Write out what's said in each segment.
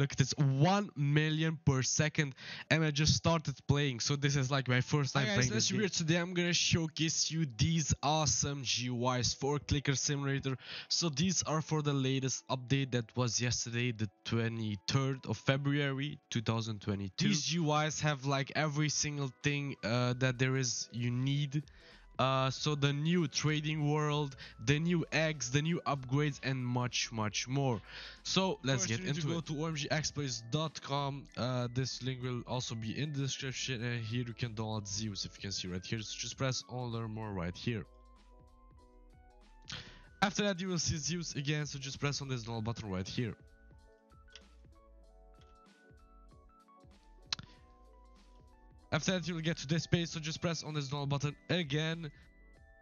Look, it's 1 million per second and I just started playing. So this is like my first time Hi guys, playing this game. Today I'm gonna showcase you these awesome GUIs for Clicker Simulator. So these are for the latest update that was yesterday, the 23rd of February 2022. These GUIs have like every single thing uh, that there is you need uh, so the new trading world, the new eggs, the new upgrades, and much, much more. So let's First, get into to it. go to omgexploits.com. Uh, this link will also be in the description, and here you can download Zeus if you can see right here. So just press on learn more right here. After that, you will see Zeus again. So just press on this download button right here. After that, you will get to this page, so just press on this download button again,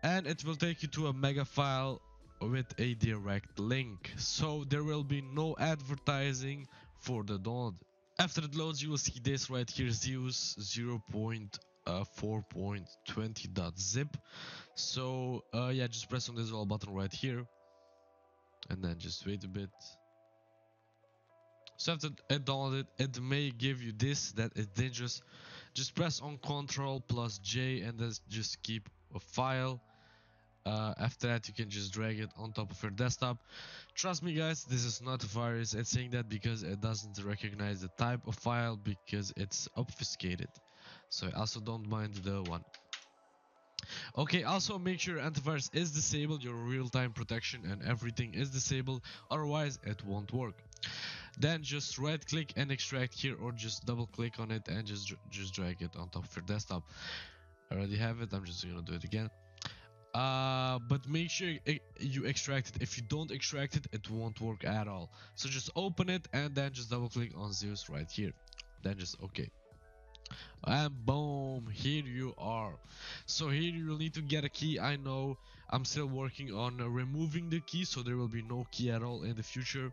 and it will take you to a mega file with a direct link. So there will be no advertising for the download. After it loads, you will see this right here, Zeus 0.4.20.zip. So uh, yeah, just press on this download button right here, and then just wait a bit. So after it downloaded, it may give you this that is dangerous. Just press on Ctrl plus J and then just keep a file. Uh, after that, you can just drag it on top of your desktop. Trust me, guys, this is not a virus. It's saying that because it doesn't recognize the type of file because it's obfuscated. So also don't mind the one. Okay, also make sure antivirus is disabled, your real-time protection and everything is disabled, otherwise it won't work. Then just right click and extract here or just double click on it and just just drag it on top of your desktop. I already have it, I'm just gonna do it again. Uh, but make sure you extract it. If you don't extract it, it won't work at all. So just open it and then just double click on Zeus right here. Then just okay and boom here you are so here you will need to get a key i know i'm still working on removing the key so there will be no key at all in the future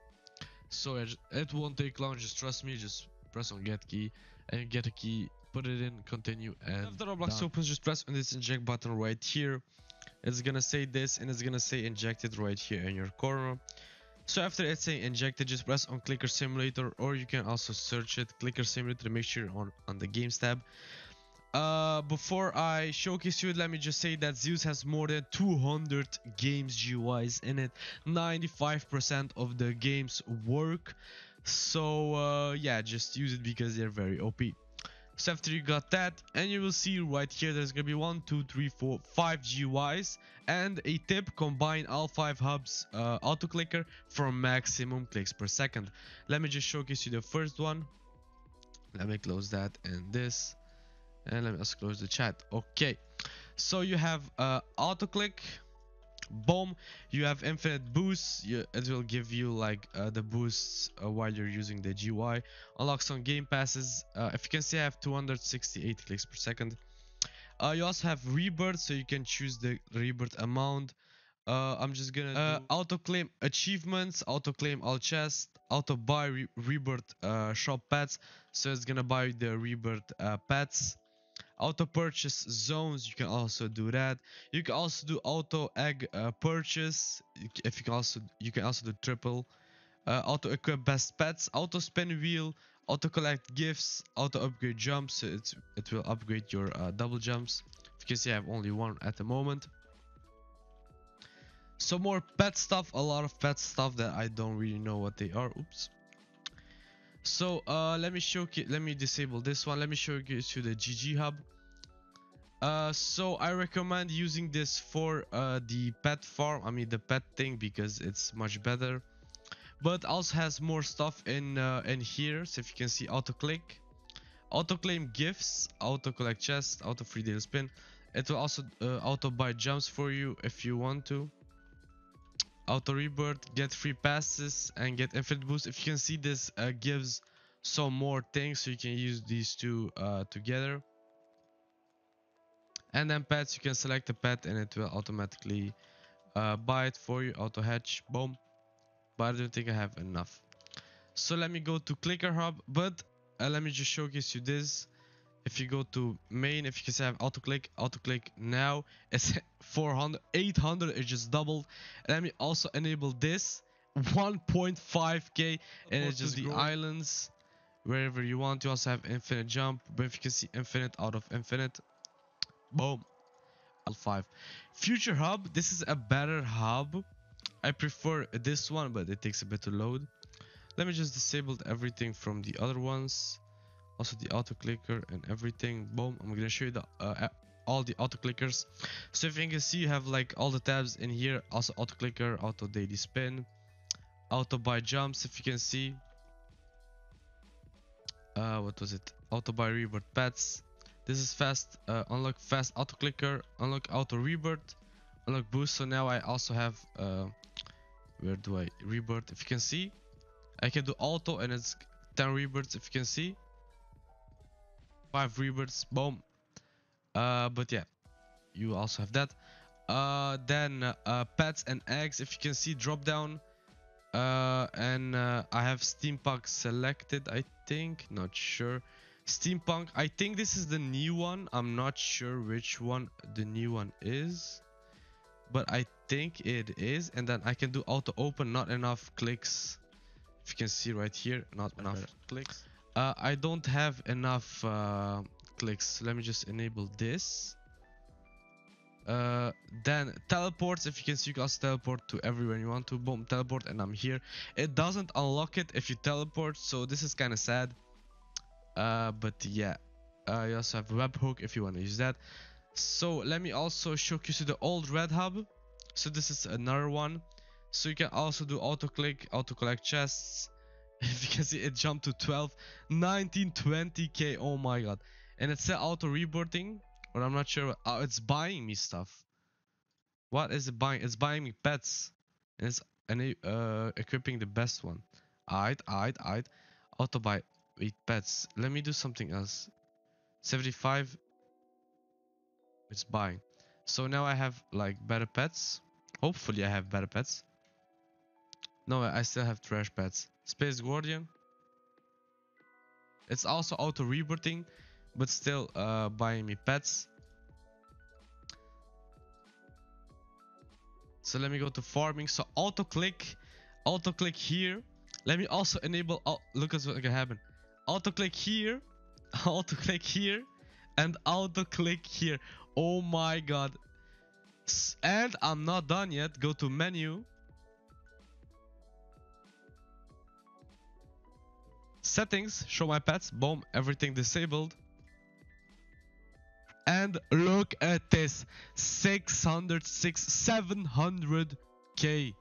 so it, it won't take long just trust me just press on get key and get a key put it in continue and after roblox done. opens just press on this inject button right here it's gonna say this and it's gonna say injected right here in your corner so after it's saying injected, just press on Clicker Simulator or you can also search it, Clicker Simulator, make sure on, on the Games tab. Uh, before I showcase you, let me just say that Zeus has more than 200 games GUIs in it. 95% of the games work. So uh, yeah, just use it because they're very OP. So after you got that, and you will see right here, there's gonna be one, two, three, four, five GUIs, and a tip: combine all five hubs uh, auto clicker for maximum clicks per second. Let me just showcase you the first one. Let me close that and this, and let me just close the chat. Okay, so you have uh, auto click boom. You have infinite boosts. You, it will give you like uh, the boosts uh, while you're using the GUI unlock some game passes. Uh, if you can see I have 268 clicks per second. Uh, you also have rebirth so you can choose the rebirth amount. Uh, I'm just gonna uh, auto claim achievements auto claim all chests auto buy re rebirth shop pets. So it's gonna buy the rebirth pets auto purchase zones you can also do that. You can also do auto egg uh, purchase. If you can also you can also do triple uh, auto equip best pets auto spin wheel auto collect gifts auto upgrade jumps. So it's it will upgrade your uh, double jumps because you have only one at the moment. Some more pet stuff a lot of pet stuff that i don't really know what they are. Oops so uh, let me show let me disable this one. Let me show you to the GG hub. Uh, so I recommend using this for uh, the pet farm. I mean the pet thing because it's much better. But also has more stuff in uh, in here. So if you can see auto click, auto claim gifts, auto collect chest, auto free daily spin. It will also uh, auto buy jumps for you if you want to auto rebirth get free passes and get infinite boost. If you can see this uh, gives some more things so you can use these two uh, together. And then pets you can select a pet and it will automatically uh, buy it for you. Auto hatch boom. But I don't think I have enough. So let me go to clicker hub but uh, let me just showcase you this if you go to main if you can have auto click auto click now it's 400 800 it just doubled. Let me also enable this 1.5k and it's just the islands wherever you want. You also have infinite jump but if you can see infinite out of infinite boom L5 future hub this is a better hub. I prefer this one but it takes a bit to load. Let me just disable everything from the other ones also the auto clicker and everything. Boom I'm gonna show you the uh, all the auto clickers so if you can see you have like all the tabs in here. Also auto clicker auto daily spin auto buy jumps if you can see. Uh what was it? Auto buy rebirth pets. This is fast uh, unlock fast auto clicker unlock auto rebirth unlock boost. So now i also have uh where do i rebirth if you can see i can do auto and it's 10 rebirths if you can see 5 rebirths boom. Uh but yeah you also have that. Uh then uh pets and eggs if you can see drop down. Uh, and uh, I have steampunk selected I think. Not sure. Steampunk I think this is the new one. I'm not sure which one the new one is. But I think it is. And then I can do auto open not enough clicks. If you can see right here not enough clicks uh, I don't have enough uh, clicks. Let me just enable this. Uh, then teleports if you can see you can teleport to everywhere you want to. Boom teleport and i'm here. It doesn't unlock it if you teleport so this is kind of sad. Uh, but yeah. Uh, you also have webhook if you want to use that. So let me also show you the old red hub. So this is another one. So you can also do auto click auto collect chests see it jumped to 12 19 20k oh my god and it's still auto rebirthing but I'm not sure. Oh, it's buying me stuff. What is it buying? It's buying me pets. And it's and uh equipping the best one. I'd I'd I'd auto buy wait pets. Let me do something else. 75 it's buying. So now I have like better pets. Hopefully I have better pets. No, I still have trash pets. Space Guardian. It's also auto rebooting, but still uh, buying me pets. So let me go to farming. So auto click, auto click here. Let me also enable. Look at what can happen. Auto click here, auto click here, and auto click here. Oh my god! And I'm not done yet. Go to menu. Settings. Show my pets. Boom. Everything disabled. And look at this 606 700k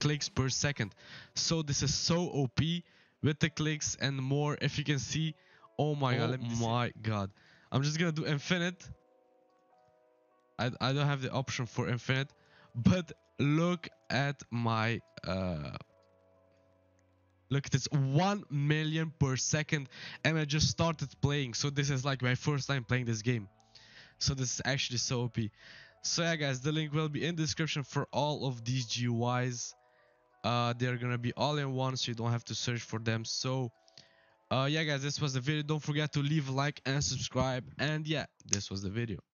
clicks per second. So this is so OP with the clicks and more. If you can see, oh my god, Oh let me see. my god. I'm just gonna do infinite. I, I don't have the option for infinite, but look at my uh look this 1 million per second and I just started playing so this is like my first time playing this game so this is actually so OP. So yeah guys, the link will be in the description for all of these GUIs. Uh, they're gonna be all in one so you don't have to search for them. So uh, yeah guys, this was the video. Don't forget to leave a like and subscribe. And yeah, this was the video.